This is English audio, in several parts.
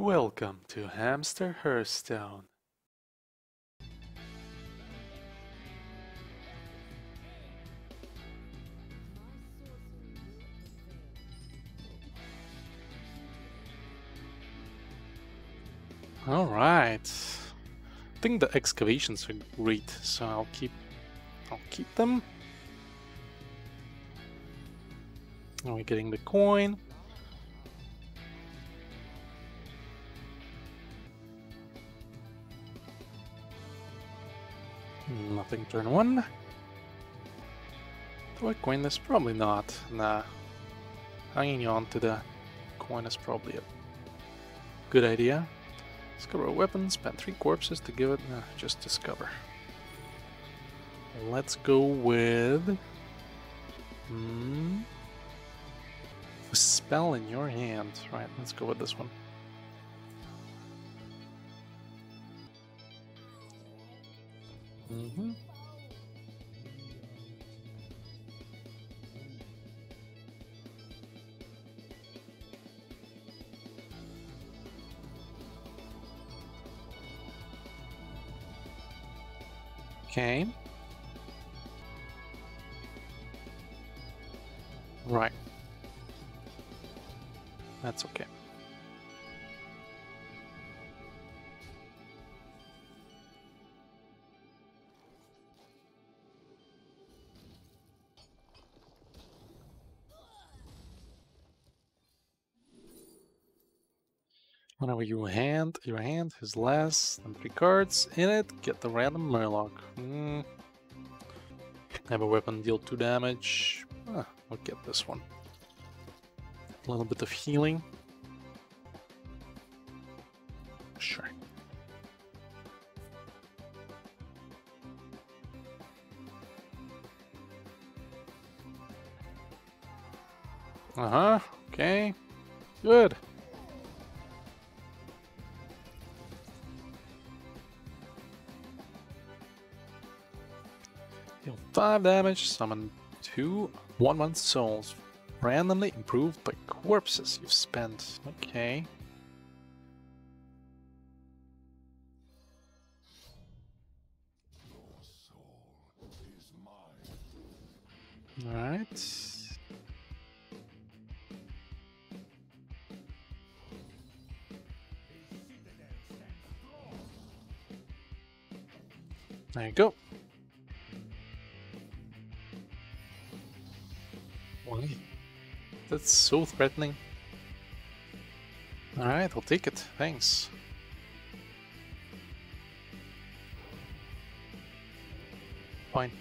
Welcome to Hamster Hearthstone. All right. I think the excavations are great, so I'll keep I'll keep them. Are we getting the coin? Nothing turn one. Do I coin this? Probably not. Nah. Hanging on to the coin is probably a good idea. Discover a weapon, spend three corpses to give it just discover. Let's go with hmm, a spell in your hand. Right, let's go with this one. Mm -hmm. Okay. Right. That's okay. Whenever you hand your hand has less than three cards in it, get the random Murloc. Mm. Have a weapon deal two damage. Ah, I'll get this one. A little bit of healing. Sure. Uh-huh, okay. Good. Deal 5 damage, summon two 1 1 souls, randomly improved by corpses you've spent. Okay. Alright. There you go. Why? That's so threatening. Alright, I'll take it. Thanks. Fine.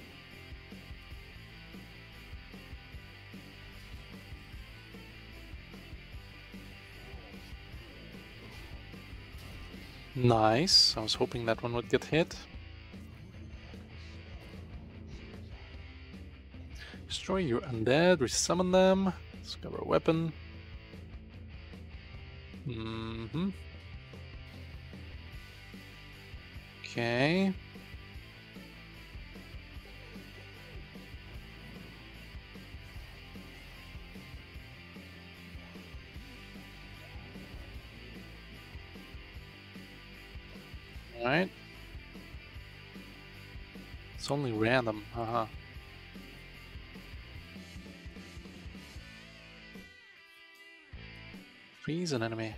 Nice. I was hoping that one would get hit. Destroy your undead, resummon them, discover a weapon. Mm hmm Okay. Alright. It's only random, haha. Freeze an enemy.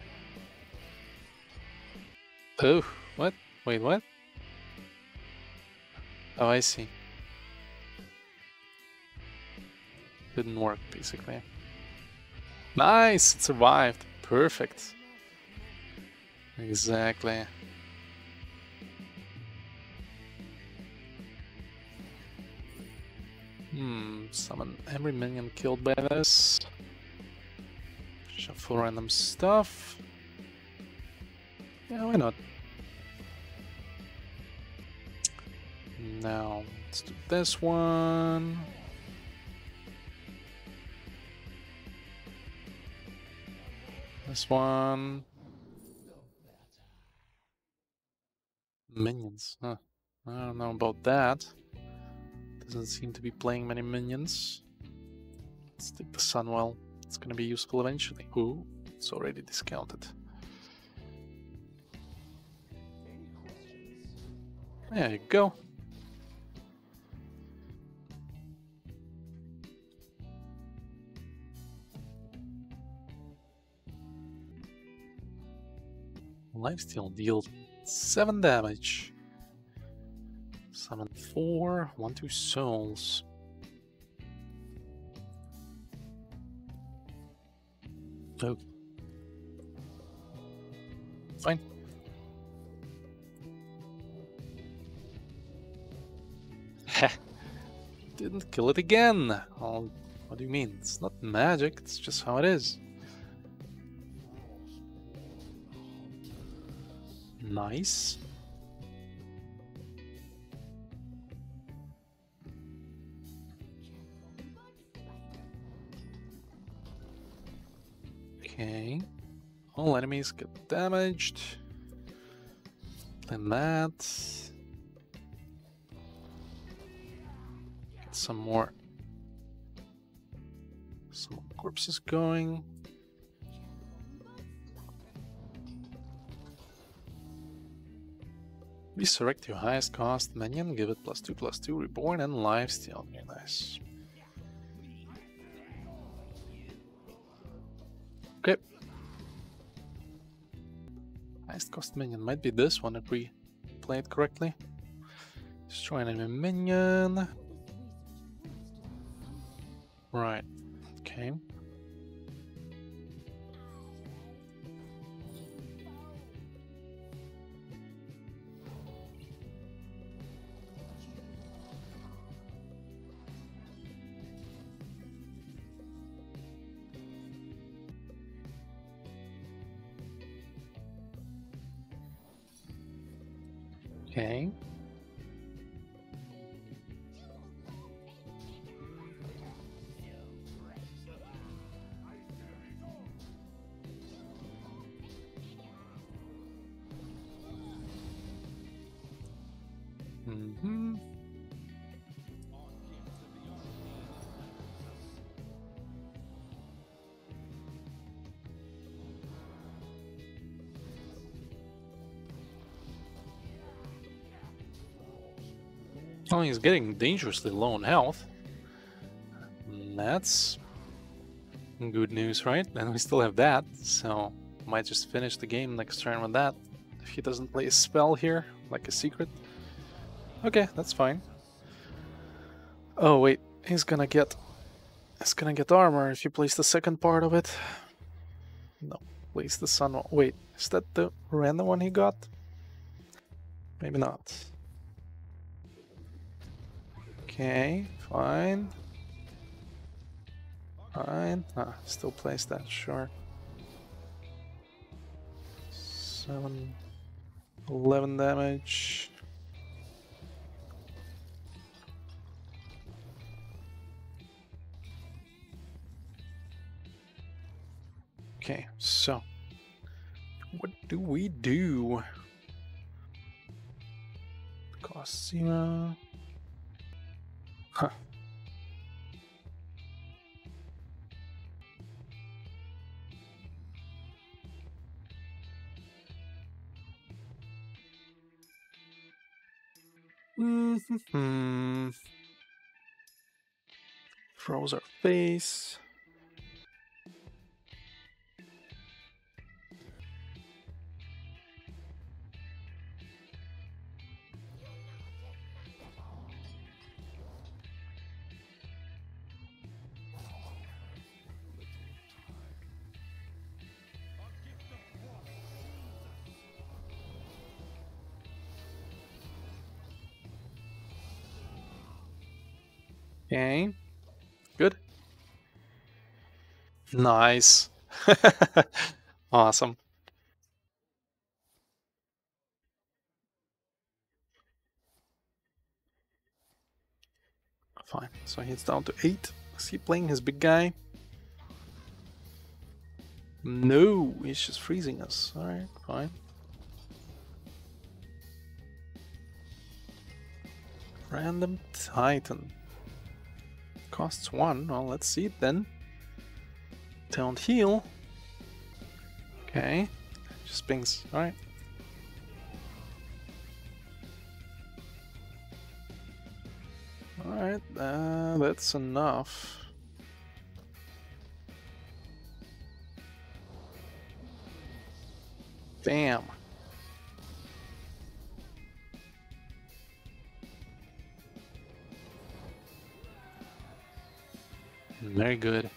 Oh, what? Wait, what? Oh, I see. Didn't work, basically. Nice! It survived. Perfect. Exactly. Hmm, summon every minion killed by this. Shuffle random stuff. Yeah, why not? Now, let's do this one. This one. Minions, huh. I don't know about that. Doesn't seem to be playing many minions. Let's take the Sunwell. It's gonna be useful eventually. Ooh, it's already discounted. There you go. Lifesteal deals 7 damage. Summon 4, 1, 2 souls. Oh. Fine. Didn't kill it again. Oh, what do you mean? It's not magic, it's just how it is. Nice. Okay. All enemies get damaged. Then that. Get some more. Some more corpses going. Resurrect your highest cost minion, give it plus 2 plus 2, reborn and lifesteal. Very nice. Highest cost minion might be this one if we play it correctly. Destroy enemy minion. Right. Okay. Okay. Mm-hmm. Oh, he's getting dangerously low on health. That's good news, right? And we still have that, so might just finish the game next turn with that. If he doesn't play a spell here, like a secret. Okay, that's fine. Oh wait, he's gonna get he's gonna get armor if you place the second part of it. No, place the sun. Wait, is that the random one he got? Maybe not. Okay, fine. Fine. Ah, still place that, sure. 7, 11 damage. Okay, so what do we do? Zero. Huh. Mm-hmm. Froze our face. Okay. Good. Nice. awesome. Fine. So he's down to 8. Is he playing his big guy? No, he's just freezing us. Alright, fine. Random Titan. Costs one. Well, let's see it then. Don't heal. Okay. Just bings. Alright. Alright, uh, that's enough. Damn. Very good.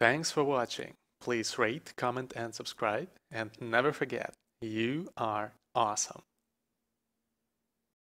Thanks for watching. Please rate, comment and subscribe. And never forget, you are awesome.